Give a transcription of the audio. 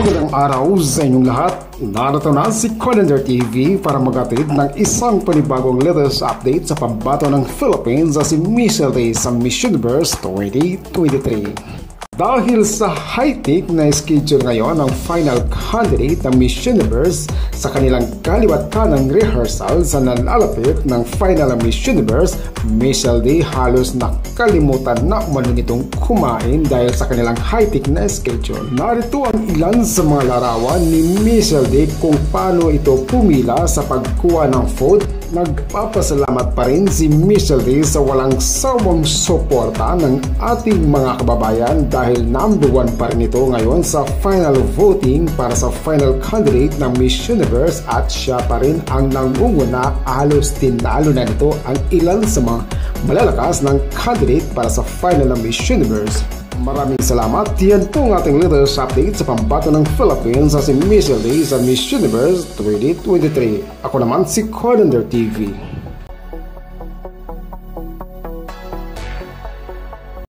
Magandang araw sa inyong lahat. Narito na si Calendar TV para magatid ng isang panibagong latest update sa pambato ng Philippines sa si Michelle Day sa Miss Universe 2023. Dahil sa high-tech na schedule ngayon ng final candidate ng Miss Universe sa kanilang kaliwat kanang rehearsal sa nalalapit ng final ng Miss Universe, Michelle Day halos nakalimutan na umano nitong kumain dahil sa kanilang high-tech na schedule. Narito ang ilan sa mga larawan ni Michelle Day kung paano ito pumila sa pagkuha ng food Nagpapasalamat pa rin si Michelle D sa walang sawang suporta ng ating mga kababayan dahil number one pa rin ito ngayon sa final voting para sa final candidate ng Miss Universe at siya pa rin ang nangunguna halos tinalo na nito ang ilan sa mga malalakas ng candidate para sa final ng Miss Universe. Maraming salamat. Yan po ang ating latest update sa pambato ng Philippines sa si Miss Lee sa Miss Universe 2023. Ako naman si Colander TV.